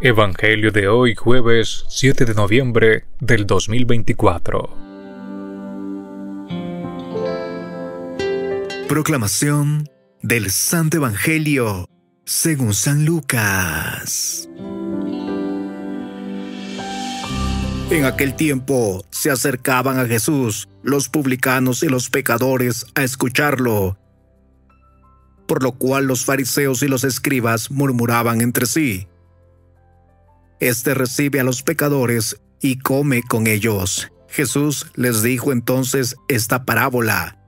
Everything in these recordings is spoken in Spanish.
Evangelio de hoy jueves 7 de noviembre del 2024. Proclamación del Santo Evangelio según San Lucas. En aquel tiempo se acercaban a Jesús los publicanos y los pecadores a escucharlo, por lo cual los fariseos y los escribas murmuraban entre sí este recibe a los pecadores y come con ellos. Jesús les dijo entonces esta parábola.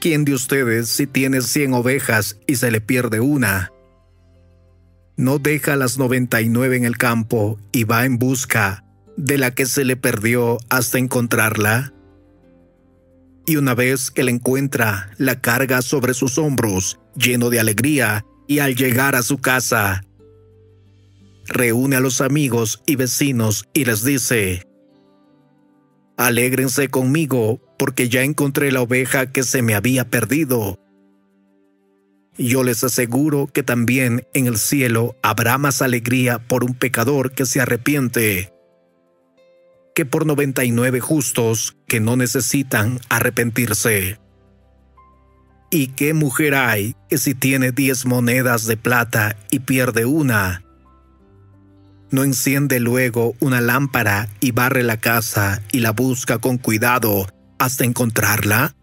¿Quién de ustedes, si tiene cien ovejas y se le pierde una, no deja las noventa y nueve en el campo y va en busca de la que se le perdió hasta encontrarla? Y una vez que la encuentra, la carga sobre sus hombros, lleno de alegría, y al llegar a su casa, reúne a los amigos y vecinos y les dice, Alégrense conmigo porque ya encontré la oveja que se me había perdido. Yo les aseguro que también en el cielo habrá más alegría por un pecador que se arrepiente que por 99 justos que no necesitan arrepentirse. ¿Y qué mujer hay que si tiene diez monedas de plata y pierde una, no enciende luego una lámpara y barre la casa y la busca con cuidado hasta encontrarla?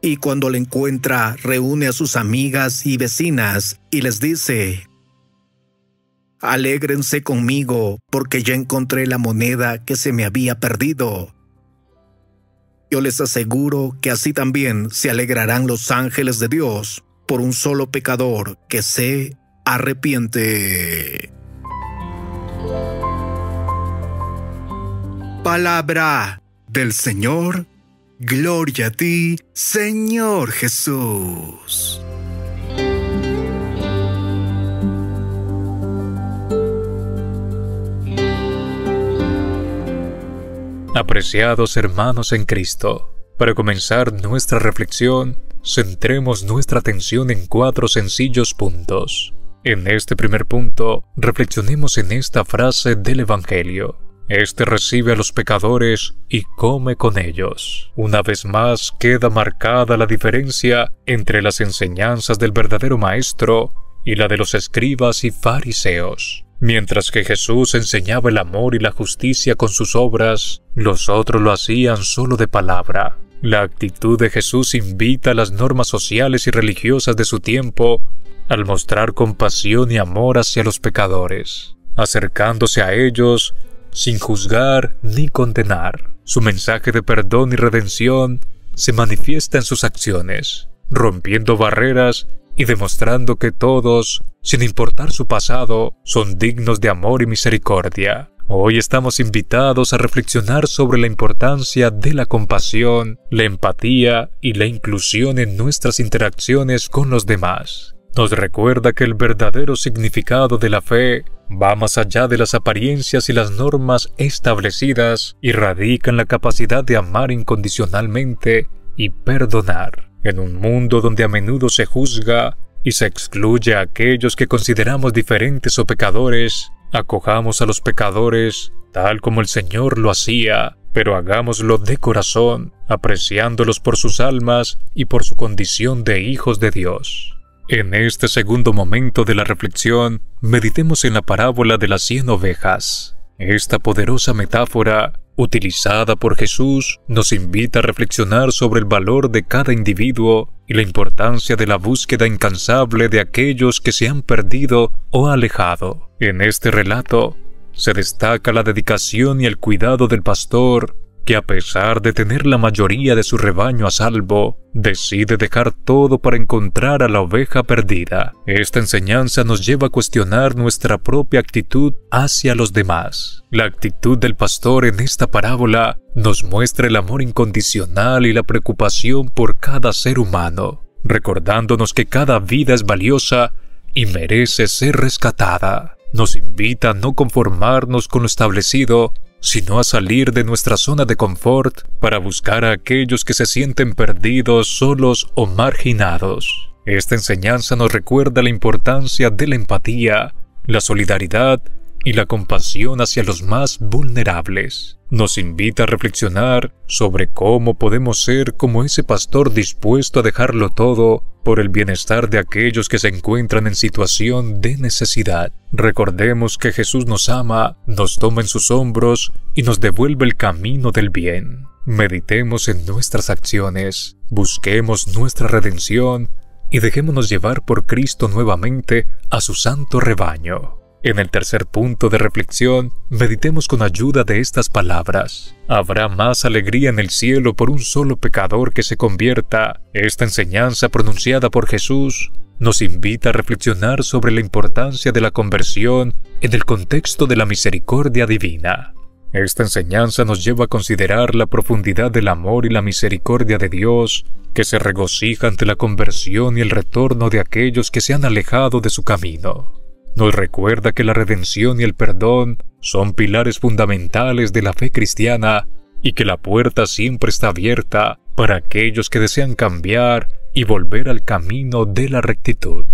Y cuando la encuentra, reúne a sus amigas y vecinas y les dice, Alégrense conmigo porque ya encontré la moneda que se me había perdido. Yo les aseguro que así también se alegrarán los ángeles de Dios por un solo pecador que se arrepiente. Palabra del Señor. Gloria a ti, Señor Jesús. Apreciados hermanos en Cristo, para comenzar nuestra reflexión, centremos nuestra atención en cuatro sencillos puntos. En este primer punto, reflexionemos en esta frase del Evangelio. Este recibe a los pecadores y come con ellos. Una vez más queda marcada la diferencia entre las enseñanzas del verdadero Maestro y la de los escribas y fariseos. Mientras que Jesús enseñaba el amor y la justicia con sus obras, los otros lo hacían solo de palabra. La actitud de Jesús invita a las normas sociales y religiosas de su tiempo al mostrar compasión y amor hacia los pecadores, acercándose a ellos sin juzgar ni condenar. Su mensaje de perdón y redención se manifiesta en sus acciones, rompiendo barreras y demostrando que todos, sin importar su pasado, son dignos de amor y misericordia. Hoy estamos invitados a reflexionar sobre la importancia de la compasión, la empatía y la inclusión en nuestras interacciones con los demás nos recuerda que el verdadero significado de la fe va más allá de las apariencias y las normas establecidas y radica en la capacidad de amar incondicionalmente y perdonar. En un mundo donde a menudo se juzga y se excluye a aquellos que consideramos diferentes o pecadores, acojamos a los pecadores tal como el Señor lo hacía, pero hagámoslo de corazón, apreciándolos por sus almas y por su condición de hijos de Dios. En este segundo momento de la reflexión, meditemos en la parábola de las cien ovejas. Esta poderosa metáfora, utilizada por Jesús, nos invita a reflexionar sobre el valor de cada individuo y la importancia de la búsqueda incansable de aquellos que se han perdido o alejado. En este relato, se destaca la dedicación y el cuidado del pastor que a pesar de tener la mayoría de su rebaño a salvo, decide dejar todo para encontrar a la oveja perdida. Esta enseñanza nos lleva a cuestionar nuestra propia actitud hacia los demás. La actitud del pastor en esta parábola nos muestra el amor incondicional y la preocupación por cada ser humano, recordándonos que cada vida es valiosa y merece ser rescatada. Nos invita a no conformarnos con lo establecido, sino a salir de nuestra zona de confort para buscar a aquellos que se sienten perdidos, solos o marginados. Esta enseñanza nos recuerda la importancia de la empatía la solidaridad y la compasión hacia los más vulnerables. Nos invita a reflexionar sobre cómo podemos ser como ese pastor dispuesto a dejarlo todo por el bienestar de aquellos que se encuentran en situación de necesidad. Recordemos que Jesús nos ama, nos toma en sus hombros y nos devuelve el camino del bien. Meditemos en nuestras acciones, busquemos nuestra redención y dejémonos llevar por Cristo nuevamente a su santo rebaño. En el tercer punto de reflexión, meditemos con ayuda de estas palabras. Habrá más alegría en el cielo por un solo pecador que se convierta. Esta enseñanza pronunciada por Jesús nos invita a reflexionar sobre la importancia de la conversión en el contexto de la misericordia divina. Esta enseñanza nos lleva a considerar la profundidad del amor y la misericordia de Dios, que se regocija ante la conversión y el retorno de aquellos que se han alejado de su camino nos recuerda que la redención y el perdón son pilares fundamentales de la fe cristiana y que la puerta siempre está abierta para aquellos que desean cambiar y volver al camino de la rectitud.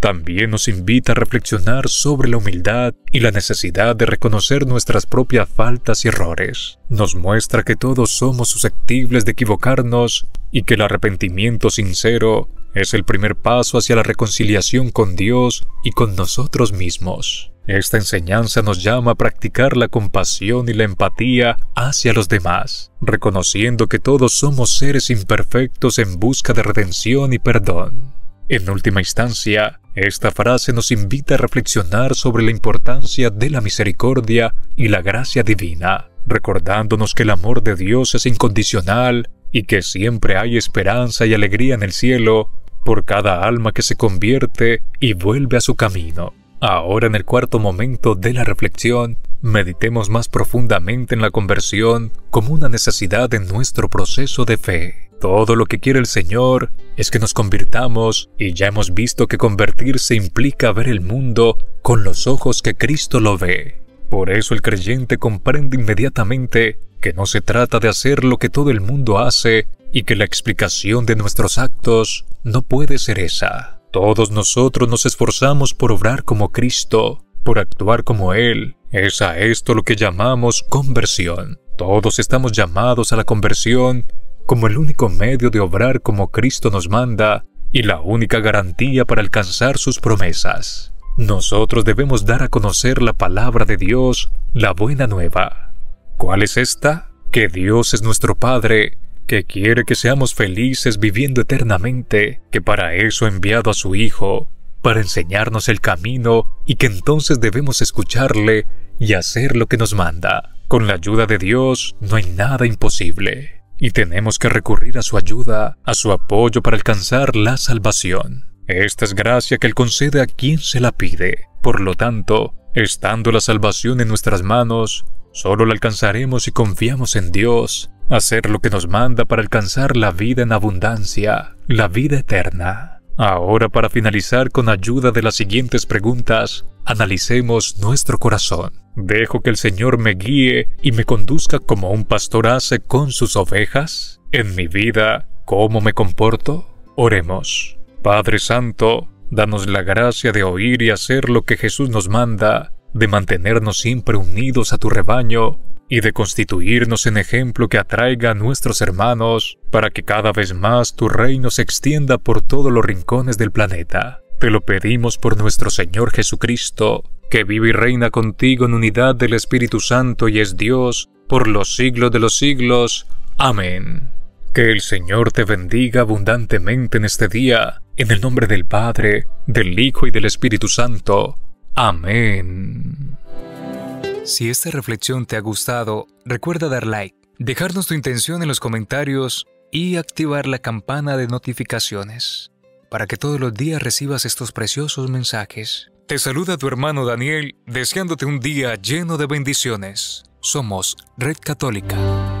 También nos invita a reflexionar sobre la humildad y la necesidad de reconocer nuestras propias faltas y errores. Nos muestra que todos somos susceptibles de equivocarnos y que el arrepentimiento sincero es el primer paso hacia la reconciliación con Dios y con nosotros mismos. Esta enseñanza nos llama a practicar la compasión y la empatía hacia los demás, reconociendo que todos somos seres imperfectos en busca de redención y perdón. En última instancia, esta frase nos invita a reflexionar sobre la importancia de la misericordia y la gracia divina, recordándonos que el amor de Dios es incondicional y que siempre hay esperanza y alegría en el cielo por cada alma que se convierte y vuelve a su camino. Ahora en el cuarto momento de la reflexión, meditemos más profundamente en la conversión como una necesidad en nuestro proceso de fe. Todo lo que quiere el Señor es que nos convirtamos y ya hemos visto que convertirse implica ver el mundo con los ojos que Cristo lo ve. Por eso el creyente comprende inmediatamente que no se trata de hacer lo que todo el mundo hace y que la explicación de nuestros actos no puede ser esa. Todos nosotros nos esforzamos por obrar como Cristo, por actuar como Él. Es a esto lo que llamamos conversión. Todos estamos llamados a la conversión como el único medio de obrar como Cristo nos manda y la única garantía para alcanzar sus promesas. Nosotros debemos dar a conocer la palabra de Dios, la buena nueva. ¿Cuál es esta? Que Dios es nuestro Padre que quiere que seamos felices viviendo eternamente, que para eso ha enviado a su Hijo, para enseñarnos el camino y que entonces debemos escucharle y hacer lo que nos manda. Con la ayuda de Dios no hay nada imposible, y tenemos que recurrir a su ayuda, a su apoyo para alcanzar la salvación. Esta es gracia que Él concede a quien se la pide. Por lo tanto, estando la salvación en nuestras manos, solo la alcanzaremos si confiamos en Dios hacer lo que nos manda para alcanzar la vida en abundancia, la vida eterna. Ahora para finalizar con ayuda de las siguientes preguntas, analicemos nuestro corazón. ¿Dejo que el Señor me guíe y me conduzca como un pastor hace con sus ovejas? ¿En mi vida, cómo me comporto? Oremos. Padre Santo, danos la gracia de oír y hacer lo que Jesús nos manda, de mantenernos siempre unidos a tu rebaño y de constituirnos en ejemplo que atraiga a nuestros hermanos para que cada vez más tu reino se extienda por todos los rincones del planeta. Te lo pedimos por nuestro Señor Jesucristo, que vive y reina contigo en unidad del Espíritu Santo y es Dios por los siglos de los siglos. Amén. Que el Señor te bendiga abundantemente en este día, en el nombre del Padre, del Hijo y del Espíritu Santo. Amén. Si esta reflexión te ha gustado, recuerda dar like, dejarnos tu intención en los comentarios y activar la campana de notificaciones para que todos los días recibas estos preciosos mensajes. Te saluda tu hermano Daniel, deseándote un día lleno de bendiciones. Somos Red Católica.